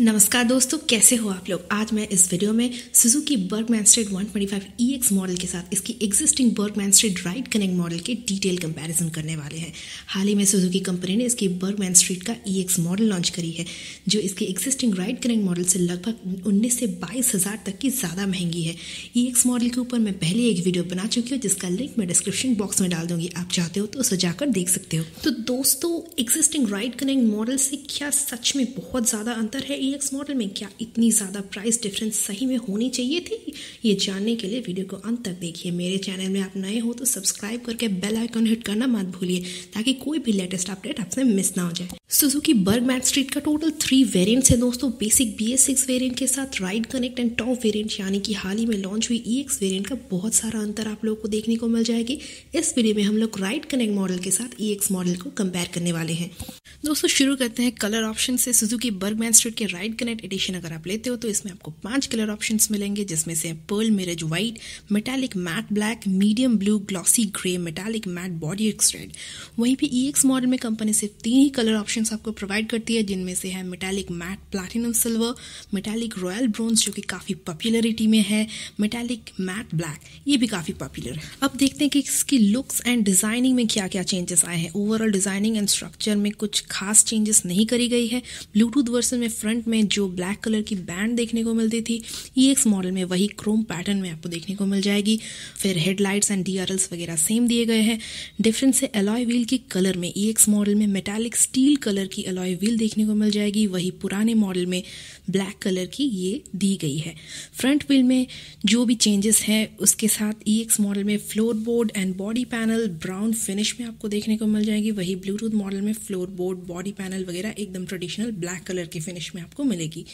नमस्कार दोस्तों, कैसे हो आप लोग? आज मैं इस वीडियो में Suzuki Burgman Street 125 EX model के साथ इसकी existing Burgman Street ride connect model के डिटेल कंपैरिजन करने वाले हैं। हाल ही में सुजुकी कंपनी ने इसकी बर्गमैन स्ट्रीट का EX मॉडल लॉन्च करी है, जो इसकी एग्जिस्टिंग राइट कनेक्ट मॉडल से लगभग उन्नीस से बाईस हज़ार तक की ज़्यादा महँगी है। EX मॉडल के ऊपर मैं पहले एक वीडियो बना चुकी हूँ, जिसका लिंक मैं डिस्क्रिप्शन बॉक्स में डाल दूँगी। आप चाहते हो तो उसे जाकर देख सकते हो। तो दोस्तों एग्जिस्टिंग राइट कनेक्ट मॉडल से क्या सच में बहुत ज़्यादा अंतर है? ई मॉडल में क्या इतनी ज़्यादा प्राइस डिफरेंस सही में होनी चाहिए थी? ये जानने के लिए वीडियो को अंत तक देखिए। मेरे चैनल में आप नए हो तो सब्सक्राइब करके बेल आइकन हिट करना मत भूलिए, ताकि कोई भी लेटेस्ट अपडेट आपसे मिस ना हो जाए। सुजुकी बर्ग मैट स्ट्रीट का टोटल थ्री वेरिएंट्स है दोस्तों। Basic B S six variant के साथ ride connect and top variant यानी कि हाल ही में लॉन्च हुई ई एक्स वेरियंट का बहुत सारा अंतर आप लोगों को देखने को मिल जाएगी। इस वीडियो में हम लोग राइड कनेक्ट मॉडल के साथ ई एक्स मॉडल को कंपेयर करने वाले हैं। दोस्तों, शुरू करते हैं कलर ऑप्शन से सुजुकी बर्गमैन स्ट्रीट के राइट कनेक्ट एडिशन अगर आप लेते हो तो इसमें आपको पाँच कलर ऑप्शन मिलेंगे, जिसमें से pearl mirage white metallic matte black medium blue glossy grey metallic matte body x red वहीं पे ई एक्स मॉडल में कंपनी सिर्फ़ तीन ही कलर ऑप्शन आपको प्रोवाइड करती है, जिनमें से है metallic matte platinum silver metallic royal bronze जो कि काफ़ी पॉपुलरिटी में है मेटालिक मैट ब्लैक ये भी काफ़ी पॉपुलर है। अब देखते हैं कि इसकी लुक्स एंड डिज़ाइनिंग में क्या क्या चेंजेस आए हैं। ओवरऑल डिज़ाइनिंग एंड स्ट्रक्चर में कुछ खास चेंजेस नहीं करी गई है। ब्लूटूथ वर्सन में फ्रंट में जो ब्लैक कलर की बैंड देखने को मिलती थी ई एक्स मॉडल में वही क्रोम पैटर्न में आपको देखने को मिल जाएगी। फिर हेडलाइट्स एंड डी वगैरह सेम दिए गए हैं। डिफरेंस है अलॉय व्हील के कलर में। ई एक्स मॉडल में मेटालिक स्टील कलर की अलॉय व्हील देखने को मिल जाएगी। वही पुराने मॉडल में ब्लैक कलर की ये दी गई है। फ्रंट व्हील में जो भी चेंजेस हैं, उसके साथ ई एक्स मॉडल में floor board and body panel brown finish में आपको देखने को मिल जाएगी। वही ब्लूटूथ मॉडल में फ्लोर बोर्ड बॉडी पैनल वगैरह एकदम ट्रेडिशनल ब्लैक कलर की फिनिश में आपको मिलेगी।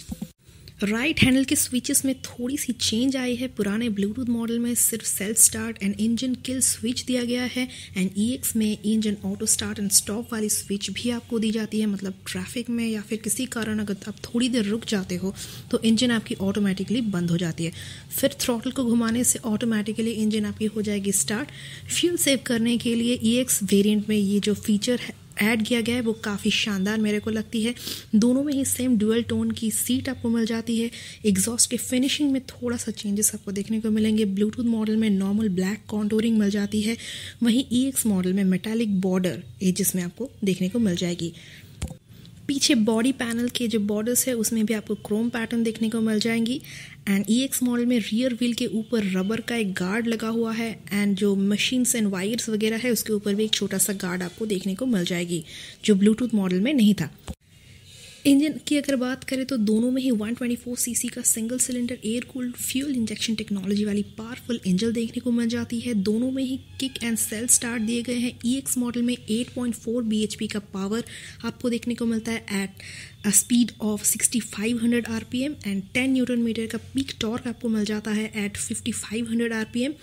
राइट right हैंडल के स्विचेस में थोड़ी सी चेंज आई है। पुराने ब्लूटूथ मॉडल में सिर्फ़ self start and engine kill switch दिया गया है एंड ईएक्स में engine auto start and stop वाली स्विच भी आपको दी जाती है। मतलब ट्रैफ़िक में या फिर किसी कारण अगर आप थोड़ी देर रुक जाते हो तो इंजन आपकी ऑटोमेटिकली बंद हो जाती है। फिर थ्रॉटल को घुमाने से ऑटोमेटिकली इंजन आपकी हो जाएगी स्टार्ट फ्यूल सेव करने के लिए ई एक्स वेरियंट में ये जो फीचर है ऐड किया गया है, वो काफ़ी शानदार मेरे को लगती है। दोनों में ही सेम डुअल टोन की सीट आपको मिल जाती है। एग्जॉस्ट के फिनिशिंग में थोड़ा सा चेंजेस आपको देखने को मिलेंगे। ब्लूटूथ मॉडल में नॉर्मल ब्लैक कॉन्टोरिंग मिल जाती है। वहीं ई एक्स मॉडल में मेटालिक बॉर्डर एजिस में आपको देखने को मिल जाएगी। पीछे बॉडी पैनल के जो बॉर्डर्स है, उसमें भी आपको क्रोम पैटर्न देखने को मिल जाएँगी। एंड ई एक्स मॉडल में रियर व्हील के ऊपर रबर का एक गार्ड लगा हुआ है। एंड जो मशीन्स एंड वायर्स वगैरह है, उसके ऊपर भी एक छोटा सा गार्ड आपको देखने को मिल जाएगी, जो ब्लूटूथ मॉडल में नहीं था। इंजन की अगर बात करें तो दोनों में ही 124 सीसी का single cylinder air cooled fuel injection technology वाली पावरफुल इंजन देखने को मिल जाती है। दोनों में ही किक एंड सेल स्टार्ट दिए गए हैं। ई एक्स मॉडल में 8.4 बीएचपी का पावर आपको देखने को मिलता है at speed of 6500 RPM and 10 newton metre का पीक टॉर्क आपको मिल जाता है एट 5500 आरपीएम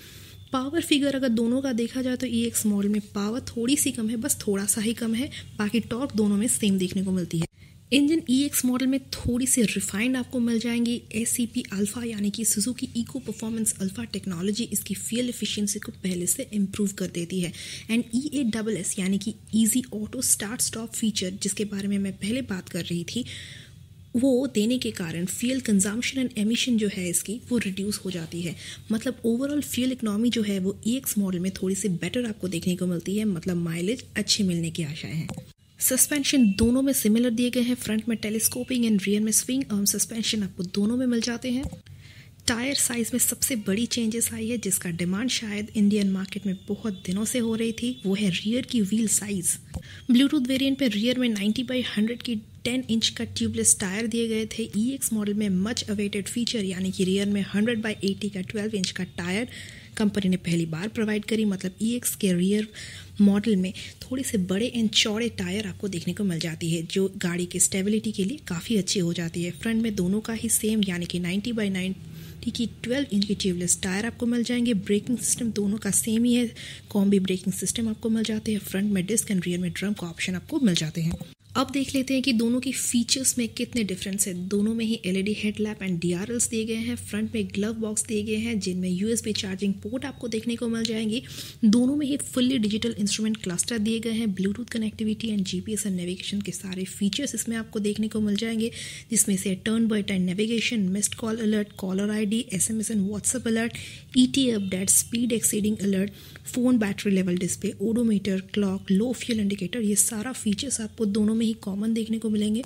पावर फिगर अगर दोनों का देखा जाए तो ई एक्स मॉडल में पावर थोड़ी सी कम है, बस थोड़ा सा ही कम है। बाकी टॉर्क दोनों में सेम देखने को मिलती है। इंजन ई एक्स मॉडल में थोड़ी सी रिफाइंड आपको मिल जाएँगी एस सी पी अल्फ़ा यानी कि Suzuki eco performance alpha technology इसकी फ्यूल एफिशिएंसी को पहले से इम्प्रूव कर देती है। And E A double S यानी कि easy auto start stop feature जिसके बारे में मैं पहले बात कर रही थी, वो देने के कारण फ्यूल कंजम्पशन एंड एमिशन जो है इसकी, वो रिड्यूस हो जाती है। मतलब ओवरऑल फ्यूल इकनॉमी जो है, वो ई एक्स मॉडल में थोड़ी सी बेटर आपको देखने को मिलती है। मतलब माइलेज अच्छे मिलने की आशाएँ हैं। सस्पेंशन दोनों में सिमिलर दिए गए हैं। फ्रंट में टेलीस्कोपिंग एंड रियर में स्विंग आर्म सस्पेंशन आपको दोनों में मिल जाते हैं। टायर साइज़ में सबसे बड़ी चेंजेस आई है, जिसका डिमांड शायद इंडियन मार्केट में बहुत दिनों से हो रही थी, वो है रियर की व्हील साइज़ ब्लूटूथ वेरिएंट पे रियर में 90 बाई 100 की 10 इंच का ट्यूबलेस टायर दिए गए थे। ई एक्स मॉडल में मच अवेटेड फीचर यानी कि रियर में 100 बाई 80 का 12 इंच का टायर कंपनी ने पहली बार प्रोवाइड करी मतलब ई एक्स के रियर मॉडल में थोड़े से बड़े एंड चौड़े टायर आपको देखने को मिल जाती है, जो गाड़ी की स्टेबिलिटी के लिए काफ़ी अच्छी हो जाती है। फ्रंट में दोनों का ही सेम यानी कि 90 बाई 90 की 12 इंच की ट्यूबलेस टायर आपको मिल जाएँगे। ब्रेकिंग सिस्टम दोनों का सेम ही है कॉम्बी ब्रेकिंग सिस्टम आपको मिल जाते हैं। फ्रंट में डिस्क एंड रियर में ड्रम का ऑप्शन आपको मिल जाते हैं। अब देख लेते हैं कि दोनों की फीचर्स में कितने डिफरेंस है। दोनों में ही एलईडी हेडलैम्प एंड डीआरएल्स दिए गए हैं फ्रंट में ग्लव बॉक्स दिए गए हैं, जिनमें यूएसबी चार्जिंग पोर्ट आपको देखने को मिल जाएँगी। दोनों में ही फुल्ली डिजिटल इंस्ट्रूमेंट क्लस्टर दिए गए हैं Bluetooth connectivity and GPS and navigation के सारे फीचर्स इसमें आपको देखने को मिल जाएँगे, जिसमें से turn by turn navigation missed call alert caller ID SMS and WhatsApp alert ET update speed exceeding alert phone battery level display odometer clock low fuel indicator ये सारा फीचर्स आपको दोनों में ही कॉमन देखने को मिलेंगे।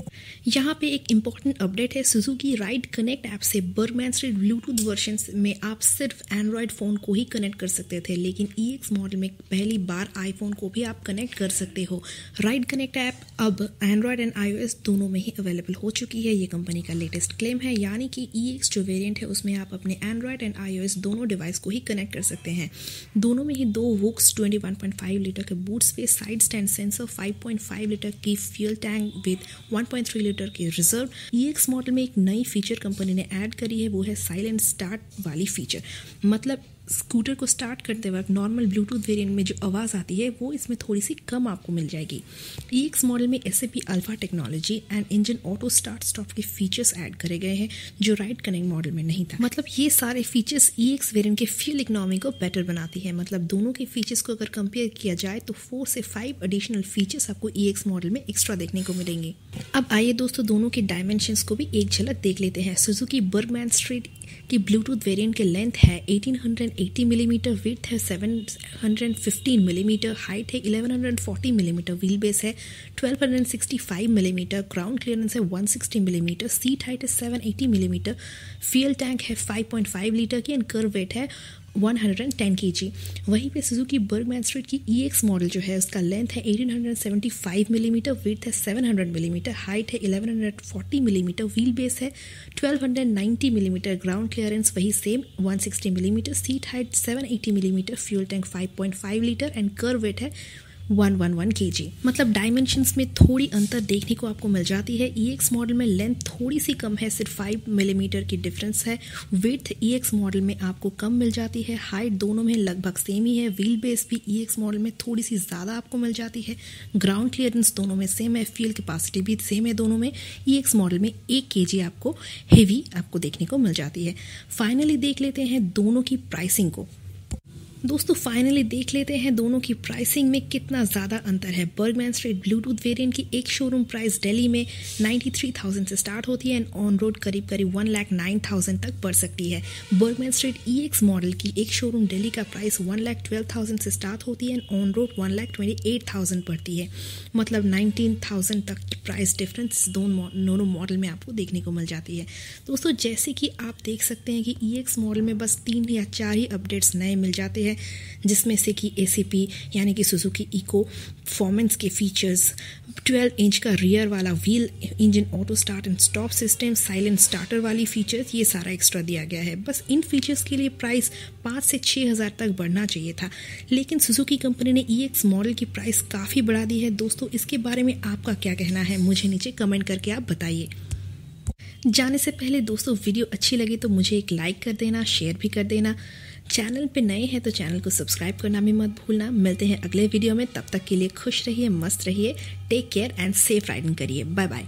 यहाँ पे एक इंपॉर्टेंट अपडेट है सुजुकी राइड कनेक्ट ऐप से बर्गमैन स्ट्रीट ब्लूटूथ वर्जन में आप सिर्फ़ एंड्रॉयड फ़ोन को ही कनेक्ट कर सकते थे, लेकिन ई एक्स मॉडल में पहली बार आईफोन को भी आप कनेक्ट कर सकते हो। राइड कनेक्ट ऐप अब एंड्रॉयड एंड आई दोनों में ही अवेलेबल हो चुकी है। ये कंपनी का लेटेस्ट क्लेम है, यानी कि ई एक्स जो वेरियंट है, उसमें आप अपने एंड्रॉयड एंड आई दोनों डिवाइस को ही कनेक्ट कर सकते हैं। दोनों में ही दो वोक्स 21.5 लीटर के boot space side stand sensor 5.5 litre की फ्यूल टैंक विद 1.3 लीटर के रिज़र्व ईएक्स मॉडल में एक नई फीचर कंपनी ने ऐड करी है, वो है साइलेंट स्टार्ट वाली फीचर मतलब स्कूटर को स्टार्ट करते वक्त नॉर्मल ब्लूटूथ वेरिएंट में जो आवाज़ आती है, वो इसमें थोड़ी सी कम आपको मिल जाएगी। ई एक्स मॉडल में S alpha technology and engine auto start stop के फीचर्स ऐड करे गए हैं, जो राइट कनेक्ट मॉडल में नहीं था। मतलब ये सारे फीचर्स ई एक्स वेरियंट के फ्यूल इकोनॉमी को बेटर बनाती है। मतलब दोनों के फीचर्स को अगर कंपेयर किया जाए तो फोर से फाइव एडिशनल फीचर्स आपको ई एक्स मॉडल में एक्स्ट्रा देखने को मिलेंगे। अब आइए दोस्तों, दोनों के डायमेंशन को भी एक झलक देख लेते हैं। सुजुकी बर्गमैन स्ट्रीट की ब्लूटूथ वेरिएंट के लेंथ है 1880 मिलीमीटर विथ है 715 मिलीमीटर हाइट है 1140 मिलीमीटर व्हील बेस है 1265 मिलीमीटर ग्राउंड क्लियरेंस है 160 मिलीमीटर सीट हाइट है 780 मिलीमीटर फ्यूल टैंक है 5.5 लीटर की एंड कर्व वेट है 110 जी वहीं पे सुजुकी बर्गमैन स्ट्रीट की ई एक्स मॉडल जो है, उसका लेंथ है 1875 मिलीमीटर विथ है 700 मिलीमीटर हाइट है 1140 मिलीमीटर व्हील बेस है 1290 मिलीमीटर ग्राउंड क्लियरेंस वही same 160 millimetre seat height 780 millimetre fuel tank 5.5 litre and kerb weight है one one one K G. मतलब डायमेंशंस में थोड़ी अंतर देखने को आपको मिल जाती है। ई एक्स मॉडल में लेंथ थोड़ी सी कम है, सिर्फ़ फाइव मिलीमीटर की डिफरेंस है। विथ ई एक्स मॉडल में आपको कम मिल जाती है। हाइट दोनों में लगभग सेम ही है। व्हील बेस भी ई एक्स मॉडल में थोड़ी सी ज़्यादा आपको मिल जाती है। ग्राउंड क्लियरेंस दोनों में सेम है। फ्यूल कैपेसिटी भी सेम है दोनों में। ई एक्स मॉडल में एक के जी आपको हेवी आपको देखने को मिल जाती है। फाइनली देख लेते हैं दोनों की प्राइसिंग को। दोस्तों फाइनली देख लेते हैं दोनों की प्राइसिंग में कितना ज़्यादा अंतर है। बर्गमैन स्ट्रीट ब्लूटूथ वेरिएंट की एक शोरूम प्राइस दिल्ली में 93,000 से स्टार्ट होती है एंड ऑन रोड करीब करीब वन लाख नाइन थाउज़ेंड तक बढ़ सकती है। बर्गमैन स्ट्रीट ई मॉडल की एक शोरूम दिल्ली का price one lakh twelve thousand से स्टार्ट होती है and on road one lakh twenty eight thousand पड़ती है। मतलब नाइनटीन थाउज़ेंड तक की प्राइस डिफरेंस दोनों दोनों मॉडल में आपको देखने को मिल जाती है। दोस्तों जैसे कि आप देख सकते हैं कि ई एक्स मॉडल में बस तीन या चार ही अपडेट्स नए मिल जाते हैं। है, जिसमें से कि ए यानी कि सुजुकी इको परफॉर्मेंस के फीचर्स 12 इंच का रियर वाला wheel engine auto start and stop system silent starter वाली फीचर्स ये सारा एक्स्ट्रा दिया गया है। बस इन फीचर्स के लिए प्राइस पाँच से छः हज़ार तक बढ़ना चाहिए था। लेकिन सुजुकी कंपनी ने ई एक्स मॉडल की प्राइस काफ़ी बढ़ा दी है। दोस्तों, इसके बारे में आपका क्या कहना है, मुझे नीचे कमेंट करके आप बताइए। जाने से पहले दोस्तों वीडियो अच्छी लगी तो मुझे एक लाइक कर देना शेयर भी कर देना। चैनल पे नए हैं तो चैनल को सब्सक्राइब करना भी मत भूलना। मिलते हैं अगले वीडियो में। तब तक के लिए खुश रहिए, मस्त रहिए take care and safe riding करिए। Bye bye